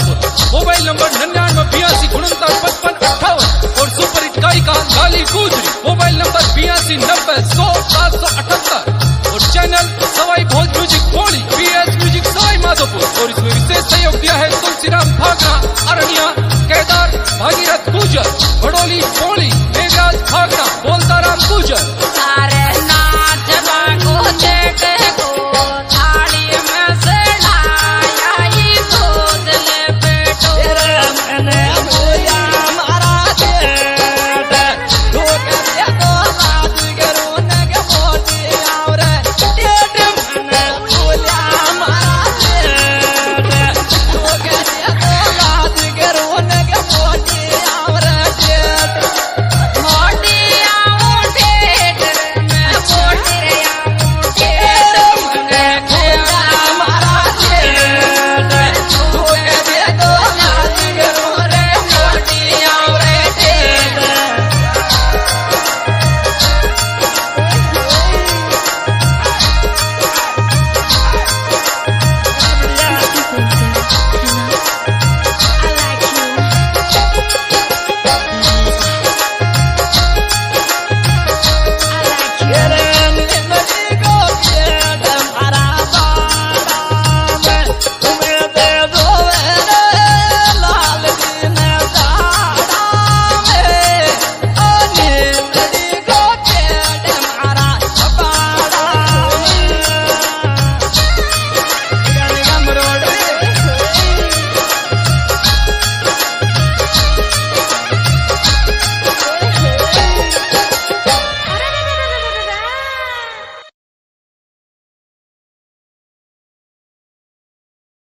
Sawai mobile number नन्यानवे बयासी उनहत्तर